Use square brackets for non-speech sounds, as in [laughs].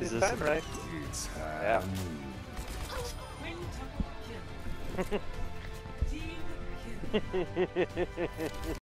Is this time, right? Yeah. [laughs] [laughs]